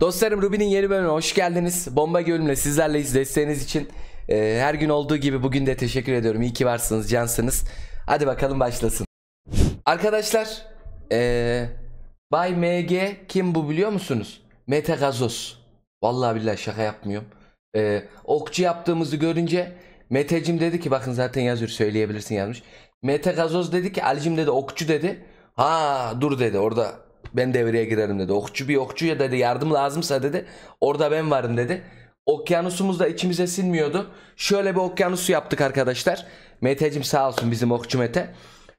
Dostlarım Ruby'nin yeni bölümüne hoş geldiniz. Bomba bölümle sizlerleyiz. Desteğiniz için e, her gün olduğu gibi bugün de teşekkür ediyorum. İyi ki varsınız, cansınız. Hadi bakalım başlasın. Arkadaşlar, e, Bay MG kim bu biliyor musunuz? Mete Gazoz. Vallahi billahi şaka yapmıyorum. E, okçu yaptığımızı görünce Metecim dedi ki bakın zaten yazıyor söyleyebilirsin yazmış. Mete Gazoz dedi ki Alicim dedi okçu dedi. Ha dur dedi orada ben devreye girerim dedi. Okçu bir okçuya dedi yardım lazımsa dedi. Orada ben varım dedi. Okyanusumuz da içimize sinmiyordu. Şöyle bir okyanusu yaptık arkadaşlar. Metecim sağ olsun bizim okçu Mete.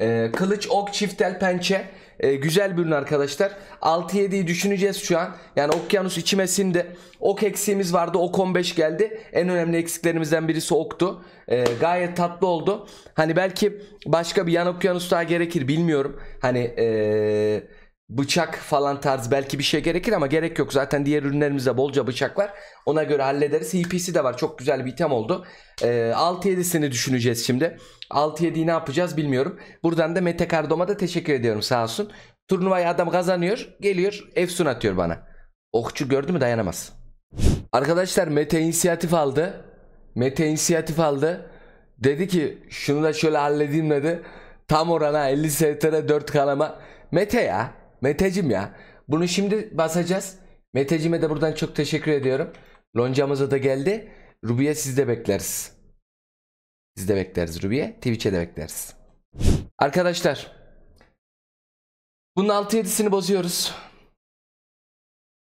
Ee, kılıç, ok, çiftel, pençe. Ee, güzel bir ürün arkadaşlar. 6-7'yi düşüneceğiz şu an. Yani okyanus içime sindi. Ok eksiğimiz vardı. Ok 15 geldi. En önemli eksiklerimizden birisi oktu. Ee, gayet tatlı oldu. Hani belki başka bir yan okyanus daha gerekir bilmiyorum. Hani ee, bıçak falan tarz belki bir şey gerekir ama gerek yok. Zaten diğer ürünlerimizde bolca bıçak var. Ona göre hallederiz. EP'si de var. Çok güzel bir item oldu. Ee, 6-7'sini düşüneceğiz şimdi. 6-7'yi ne yapacağız bilmiyorum. Buradan da Mete Kardom'a da teşekkür ediyorum sağ olsun. Turnuvayı adam kazanıyor. Geliyor Efsun atıyor bana. Okçu gördü mü dayanamaz. Arkadaşlar Mete inisiyatif aldı. Mete inisiyatif aldı. Dedi ki şunu da şöyle halledeyim dedi. Tam orana 50 STR 4 kalama. Mete ya. Metecim ya. Bunu şimdi basacağız. Metecime de buradan çok teşekkür ediyorum. Loncamıza da geldi. Ruby'ye siz de bekleriz. Siz de bekleriz Ruby'ye. Twitch'e de bekleriz. Arkadaşlar. Bunun 6-7'sini bozuyoruz.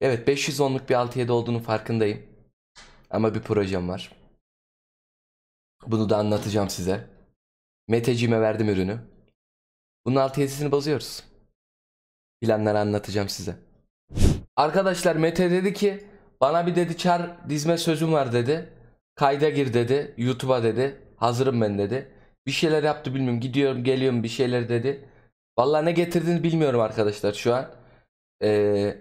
Evet 510'luk bir 6-7 olduğunu farkındayım. Ama bir projem var. Bunu da anlatacağım size. Meteciğime verdim ürünü. Bunun 6-7'sini bozuyoruz. Planları anlatacağım size. Arkadaşlar Mete dedi ki bana bir dedi çar dizme sözüm var dedi. Kayda gir dedi. YouTube'a dedi. Hazırım ben dedi. Bir şeyler yaptı bilmiyorum. Gidiyorum geliyorum bir şeyler dedi. Vallahi ne getirdiğini bilmiyorum arkadaşlar şu an. Ee,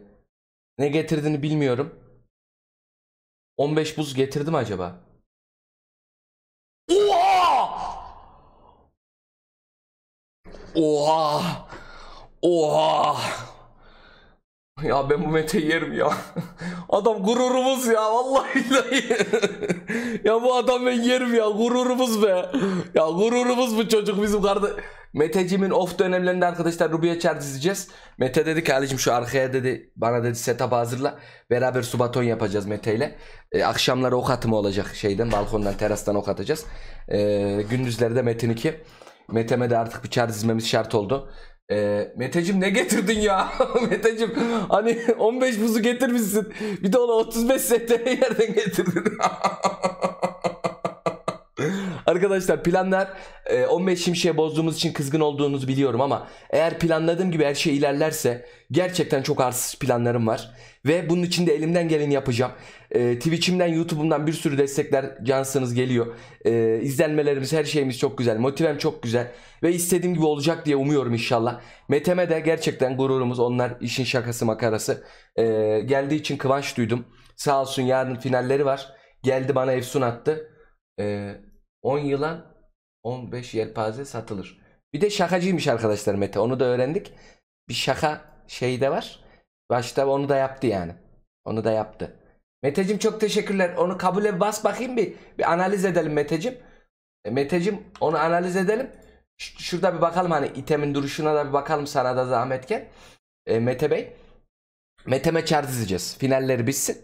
ne getirdiğini bilmiyorum. 15 buz getirdi mi acaba? Oha! Oha! Oha! Ya ben bu Mete'yi yerim ya. Adam gururumuz ya vallahi ya bu adam ben yerim ya gururumuz be. Ya gururumuz bu çocuk bizim kardeş. Metecimin off dönemlerinde arkadaşlar Ruby'ye çar dizeceğiz. Mete dedi ki Ali'cim şu arkaya dedi bana dedi setup hazırla. Beraber subaton yapacağız Mete ile. Ee, akşamları ok atımı olacak şeyden balkondan terastan ok atacağız. Ee, gündüzleri de Metin 2. Mete'me de artık bir çar dizmemiz şart oldu. E, Metecim ne getirdin ya? Metecim hani 15 buzu getirmişsin. Bir de ona 35 ST yerden getirdin. Arkadaşlar planlar 15 şimşeğe bozduğumuz için kızgın olduğunuzu biliyorum ama eğer planladığım gibi her şey ilerlerse gerçekten çok arsız planlarım var. Ve bunun için de elimden geleni yapacağım. E, Twitch'imden, YouTube'umdan bir sürü destekler cansınız geliyor. E, izlenmelerimiz, her şeyimiz çok güzel. Motivem çok güzel. Ve istediğim gibi olacak diye umuyorum inşallah. Meteme de gerçekten gururumuz. Onlar işin şakası makarası. E, geldiği için kıvanç duydum. Sağ olsun yarın finalleri var. Geldi bana Efsun attı. E, 10 yılan 15 yelpaze satılır. Bir de şakacıymış arkadaşlar Mete. Onu da öğrendik. Bir şaka şey de var. Başta onu da yaptı yani. Onu da yaptı. Metecim çok teşekkürler. Onu kabule bas bakayım bir. Bir analiz edelim Metecim. E, Metecim onu analiz edelim. Ş- şurada bir bakalım hani itemin duruşuna da bir bakalım sana da zahmetken. E, Mete Bey. Mete'me çar dizeceğiz. Finalleri bitsin.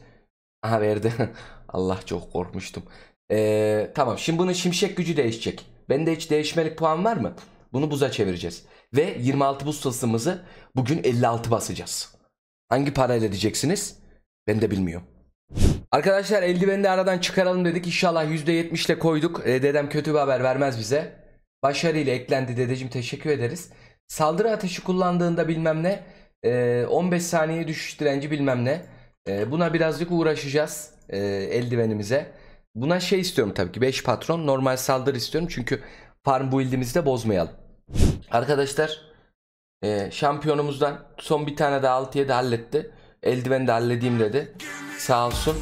Aha verdi. Allah çok korkmuştum. E, tamam şimdi bunun şimşek gücü değişecek. Bende hiç değişmelik puan var mı? Bunu buza çevireceğiz. Ve 26 buz tılsımımızı bugün 56 basacağız. Hangi parayla diyeceksiniz? Ben de bilmiyorum. Arkadaşlar eldiveni de aradan çıkaralım dedik. İnşallah %70 ile koyduk. E, dedem kötü bir haber vermez bize. Başarıyla eklendi dedeciğim teşekkür ederiz. Saldırı ateşi kullandığında bilmem ne. e, 15 saniye düşüş direnci bilmem ne. E, buna birazcık uğraşacağız. e, eldivenimize. Buna şey istiyorum tabii ki 5 patron normal saldırı istiyorum. Çünkü farm build'imizi de bozmayalım. Arkadaşlar e, şampiyonumuzdan son bir tane daha 6'ya da halletti. Eldiveni de halledeyim dedi. Sağ olsun.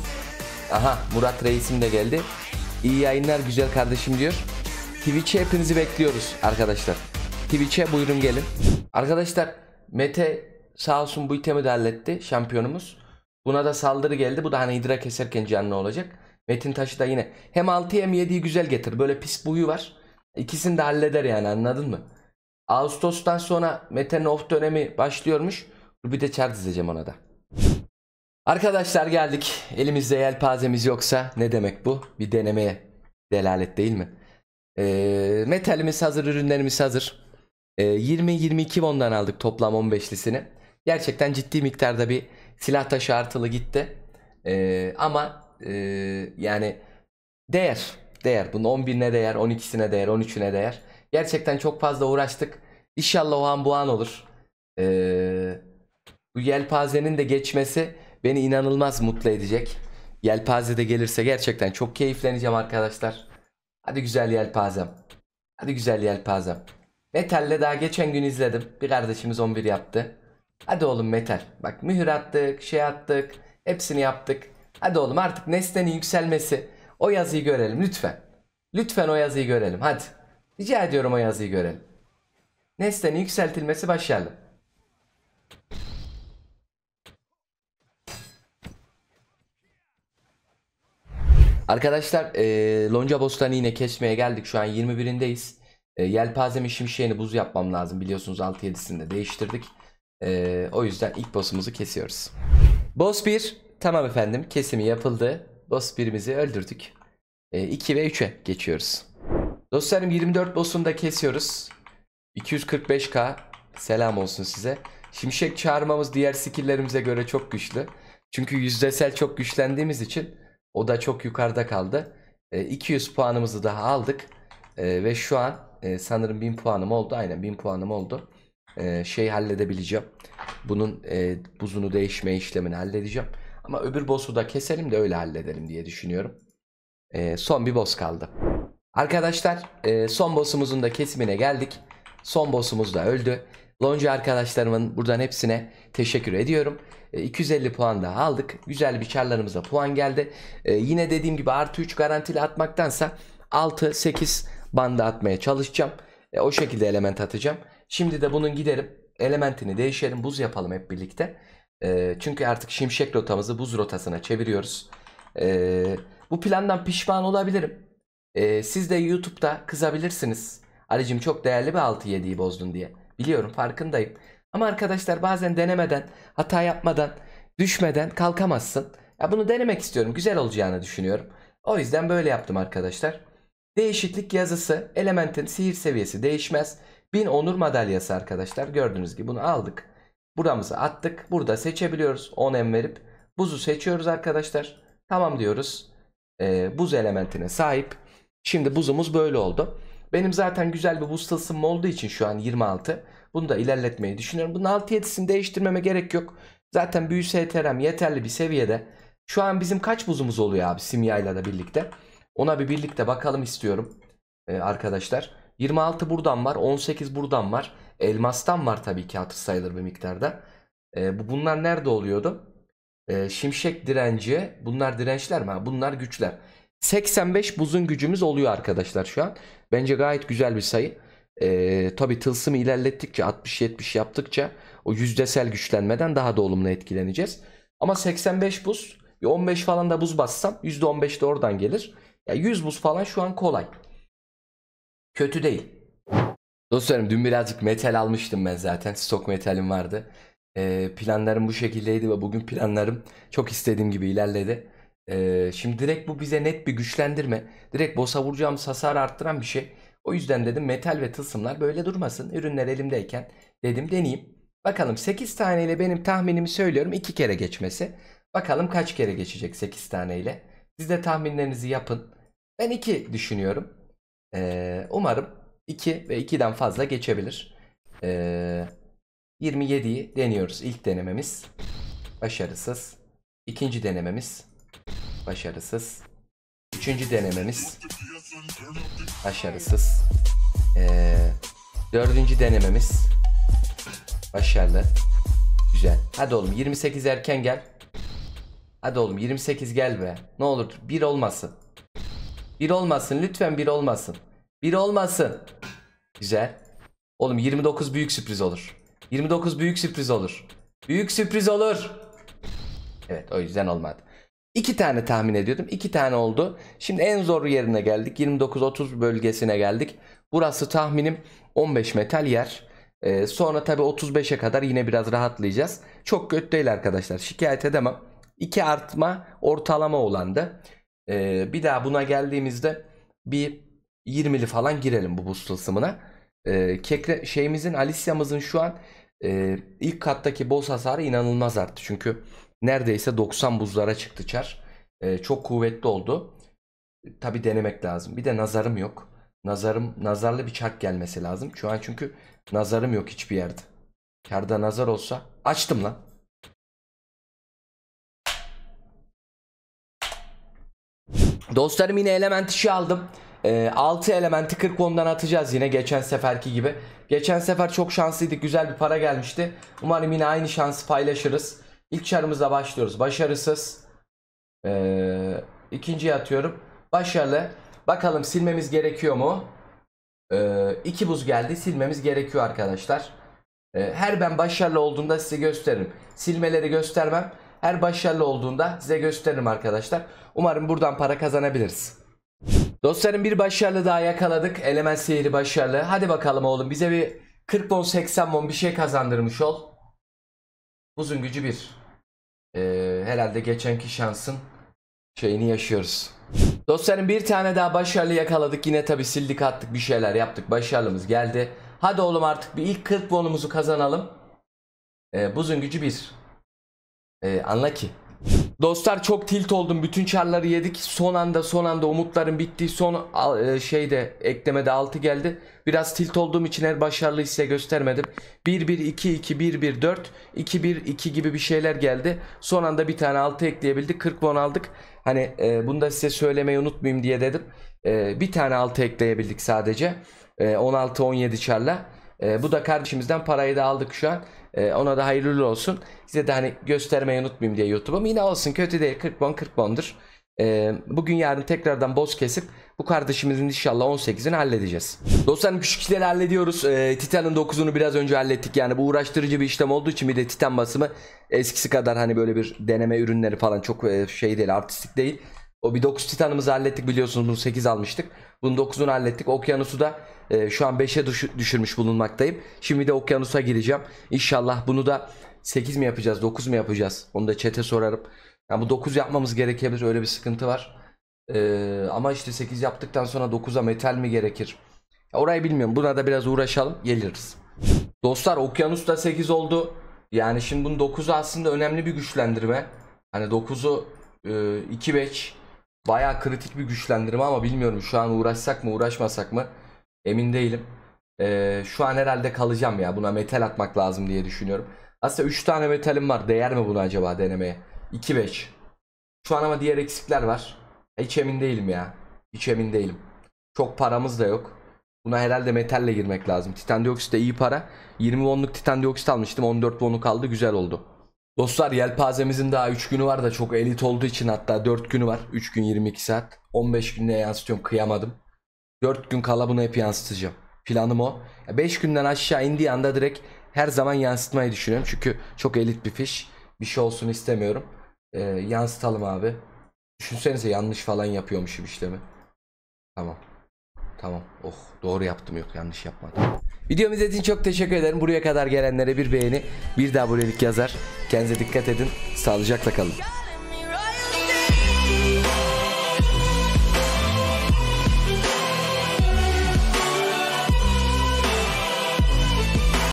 Aha Murat Reis'im de geldi. İyi yayınlar güzel kardeşim diyor. Twitch'e hepinizi bekliyoruz arkadaşlar. Twitch'e buyurun gelin. Arkadaşlar Mete sağ olsun bu itemi de halletti şampiyonumuz. Buna da saldırı geldi. Bu da hani hidra keserken canlı olacak. Metin taşı da yine hem 6 hem 7'yi güzel getir. Böyle pis buyu var. İkisini de halleder yani anladın mı? Ağustos'tan sonra Mete'nin off dönemi başlıyormuş. Bir de çar dizeceğim ona da. Arkadaşlar geldik. Elimizde yelpazemiz yoksa ne demek bu? Bir denemeye delalet değil mi? Ee, metalimiz hazır, ürünlerimiz hazır. Ee, 20-22 won'dan aldık toplam 15'lisini. Gerçekten ciddi miktarda bir silah taşı artılı gitti. Ee, ama e, yani değer. Değer. Bunun 11'ine değer, 12'sine değer, 13'üne değer. Gerçekten çok fazla uğraştık. İnşallah o an bu an olur. Ee, bu yelpazenin de geçmesi beni inanılmaz mutlu edecek. Yelpaze de gelirse gerçekten çok keyifleneceğim arkadaşlar. Hadi güzel yelpazem. Hadi güzel yelpazem. Metal'le daha geçen gün izledim. Bir kardeşimiz 11 yaptı. Hadi oğlum Metal. Bak mühür attık, şey attık. Hepsini yaptık. Hadi oğlum artık nesnenin yükselmesi. O yazıyı görelim lütfen. Lütfen o yazıyı görelim. Hadi. Rica ediyorum o yazıyı görelim. Nesnenin yükseltilmesi başarılı. Arkadaşlar e, Lonca Bostanı yine kesmeye geldik. Şu an 21'indeyiz. E, yelpazemi şimşeğini buz yapmam lazım. Biliyorsunuz 6-7'sinde değiştirdik. E, o yüzden ilk boss'umuzu kesiyoruz. Boss 1 tamam efendim kesimi yapıldı. Boss 1'imizi öldürdük. E, 2 ve 3'e geçiyoruz. Dostlarım 24 boss'unu da kesiyoruz. 245k selam olsun size. Şimşek çağırmamız diğer skill'lerimize göre çok güçlü. Çünkü yüzdesel çok güçlendiğimiz için o da çok yukarıda kaldı. E, 200 puanımızı daha aldık. E, ve şu an e, sanırım 1000 puanım oldu. Aynen 1000 puanım oldu. Şey halledebileceğim. Bunun e, buzunu değişme işlemini halledeceğim. Ama öbür boss'u da keselim de öyle halledelim diye düşünüyorum. E, son bir boss kaldı. Arkadaşlar e, son boss'umuzun da kesimine geldik. Son boss'umuz da öldü. Lonca arkadaşlarımın buradan hepsine teşekkür ediyorum. E, 250 puan daha aldık. Güzel bir çarlarımıza puan geldi. E, yine dediğim gibi artı 3 garantili atmaktansa 6-8 banda atmaya çalışacağım. E, o şekilde element atacağım. Şimdi de bunun giderim. Elementini değişelim. Buz yapalım hep birlikte. E, çünkü artık şimşek rotamızı buz rotasına çeviriyoruz. E, bu plandan pişman olabilirim. E, siz de YouTube'da kızabilirsiniz. Alicim çok değerli bir 6-7'yi bozdun diye. Biliyorum farkındayım. Ama arkadaşlar bazen denemeden, hata yapmadan, düşmeden kalkamazsın. Ya bunu denemek istiyorum. Güzel olacağını düşünüyorum. O yüzden böyle yaptım arkadaşlar. Değişiklik yazısı, elementin sihir seviyesi değişmez. 1000 onur madalyası arkadaşlar. Gördüğünüz gibi bunu aldık. Buramızı attık. Burada seçebiliyoruz. 10 em verip. Buzu seçiyoruz arkadaşlar. Tamam diyoruz. Ee, buz elementine sahip. Şimdi buzumuz böyle oldu. Benim zaten güzel bir buz tılsımım olduğu için şu an 26. Bunu da ilerletmeyi düşünüyorum. Bunun 6-7'sini değiştirmeme gerek yok. Zaten büyü STR'm yeterli bir seviyede. Şu an bizim kaç buzumuz oluyor abi simyayla da birlikte. Ona bir birlikte bakalım istiyorum ee, arkadaşlar. 26 buradan var. 18 buradan var. Elmastan var tabii ki hatır sayılır bir miktarda. Ee, bu bunlar nerede oluyordu? Ee, şimşek direnci. Bunlar dirençler mi? Bunlar güçler. 85 buzun gücümüz oluyor arkadaşlar şu an. Bence gayet güzel bir sayı. Ee, tabii tılsımı ilerlettikçe 60-70 yaptıkça o yüzdesel güçlenmeden daha da olumlu etkileneceğiz. Ama 85 buz 15 falan da buz bassam %15 de oradan gelir. Ya 100 buz falan şu an kolay. Kötü değil. Dostlarım dün birazcık metal almıştım ben zaten. Stok metalim vardı. Ee, planlarım bu şekildeydi ve bugün planlarım çok istediğim gibi ilerledi. Ee, şimdi direkt bu bize net bir güçlendirme. Direkt boss'a vuracağımız hasarı arttıran bir şey. O yüzden dedim metal ve tılsımlar böyle durmasın. Ürünler elimdeyken dedim deneyeyim. Bakalım 8 taneyle benim tahminimi söylüyorum 2 kere geçmesi. Bakalım kaç kere geçecek 8 taneyle. Siz de tahminlerinizi yapın. Ben 2 düşünüyorum. Ee, umarım 2 ve 2'den fazla geçebilir. Ee, 27'yi deniyoruz. İlk denememiz başarısız. İkinci denememiz başarısız. Üçüncü denememiz başarısız. Ee, dördüncü denememiz başarılı. Güzel. Hadi oğlum 28 erken gel. Hadi oğlum 28 gel be. Ne olur bir olmasın. Bir olmasın lütfen bir olmasın. Bir olmasın. Güzel. Oğlum 29 büyük sürpriz olur. 29 büyük sürpriz olur. Büyük sürpriz olur. Evet o yüzden olmadı. İki tane tahmin ediyordum. iki tane oldu. Şimdi en zor yerine geldik. 29-30 bölgesine geldik. Burası tahminim 15 metal yer. Ee, sonra tabii 35'e kadar yine biraz rahatlayacağız. Çok kötü değil arkadaşlar. Şikayet edemem. 2 artma ortalama olandı. Ee, bir daha buna geldiğimizde bir 20'li falan girelim bu buz tılsımına. Ee, kekre şeyimizin Alicia'mızın şu an e, ilk kattaki boss hasarı inanılmaz arttı. Çünkü neredeyse 90 buzlara çıktı çar. Ee, çok kuvvetli oldu. Tabi denemek lazım. Bir de nazarım yok. Nazarım nazarlı bir çark gelmesi lazım. Şu an çünkü nazarım yok hiçbir yerde. Karda nazar olsa açtım lan. Dostlarım yine element işi aldım. Ee, 6 elementi 40 bondan atacağız yine geçen seferki gibi. Geçen sefer çok şanslıydık. Güzel bir para gelmişti. Umarım yine aynı şansı paylaşırız. İlk çarımızla başlıyoruz. Başarısız. Ee, ikinciye atıyorum. Başarılı. Bakalım silmemiz gerekiyor mu? Ee, iki buz geldi. Silmemiz gerekiyor arkadaşlar. Ee, her ben başarılı olduğunda size gösteririm. Silmeleri göstermem. Her başarılı olduğunda size gösteririm arkadaşlar. Umarım buradan para kazanabiliriz. Dostlarım bir başarılı daha yakaladık. Element seyri başarılı. Hadi bakalım oğlum bize bir 40 bon 80 bon bir şey kazandırmış ol. Buzun gücü bir. Ee, herhalde geçenki şansın şeyini yaşıyoruz. Dostlarım bir tane daha başarılı yakaladık. Yine tabi sildik attık bir şeyler yaptık. Başarılımız geldi. Hadi oğlum artık bir ilk 40 bonumuzu kazanalım. Ee, buzun gücü bir. Ee, anla ki. Dostlar çok tilt oldum. Bütün çarları yedik. Son anda son anda umutlarım bitti. Son e, şeyde eklemede 6 geldi. Biraz tilt olduğum için her başarılıyı size göstermedim. 1 1 2 2 1 1 4 2 1 2 gibi bir şeyler geldi. Son anda bir tane 6 ekleyebildik. 40 bon aldık. Hani e, bunu da size söylemeyi unutmayayım diye dedim. E, bir tane 6 ekleyebildik sadece. E, 16 17 çarla. E, bu da kardeşimizden parayı da aldık şu an. E, ona da hayırlı olsun. Size de hani göstermeyi unutmayayım diye YouTube'um. Yine olsun kötü değil. 40 bon 40 bondur. E, bugün yarın tekrardan boz kesip bu kardeşimizin inşallah 18'ini halledeceğiz. Dostlarım küçük işleri hallediyoruz. E, Titan'ın 9'unu biraz önce hallettik. Yani bu uğraştırıcı bir işlem olduğu için bir de Titan basımı eskisi kadar hani böyle bir deneme ürünleri falan çok e, şey değil artistik değil. O bir 9 Titan'ımızı hallettik biliyorsunuz bunu 8 almıştık. Bunun 9'unu hallettik. Okyanusu da e, şu an 5'e düş- düşürmüş bulunmaktayım. Şimdi de okyanusa gireceğim. İnşallah bunu da 8 mi yapacağız 9 mu yapacağız? Onu da chat'e sorarım. Yani bu 9 yapmamız gerekebilir öyle bir sıkıntı var. E, ama işte 8 yaptıktan sonra 9'a metal mi gerekir? Ya orayı bilmiyorum. Buna da biraz uğraşalım. Geliriz. Dostlar okyanusta 8 oldu. Yani şimdi bunun 9'u aslında önemli bir güçlendirme. Hani 9'u e, 2-5 bayağı kritik bir güçlendirme ama bilmiyorum şu an uğraşsak mı uğraşmasak mı emin değilim. E, şu an herhalde kalacağım ya buna metal atmak lazım diye düşünüyorum. Aslında 3 tane metalim var değer mi buna acaba denemeye? 2-5 Şu an ama diğer eksikler var. Hiç emin değilim ya. Hiç emin değilim. Çok paramız da yok. Buna herhalde metalle girmek lazım. Titan dioksit de iyi para. 20 wonluk titan dioksit almıştım. 14 wonu kaldı. Güzel oldu. Dostlar yelpazemizin daha 3 günü var da çok elit olduğu için hatta 4 günü var. 3 gün 22 saat. 15 günde yansıtıyorum kıyamadım. 4 gün kala bunu hep yansıtacağım. Planım o. 5 günden aşağı indiği anda direkt her zaman yansıtmayı düşünüyorum. Çünkü çok elit bir fiş. Bir şey olsun istemiyorum. Ee, yansıtalım abi. Düşünsenize yanlış falan yapıyormuşum işlemi. Tamam. Tamam. Oh doğru yaptım yok yanlış yapmadım. Videomu izlediğiniz için çok teşekkür ederim. Buraya kadar gelenlere bir beğeni, bir de abonelik yazar. Kendinize dikkat edin. Sağlıcakla kalın.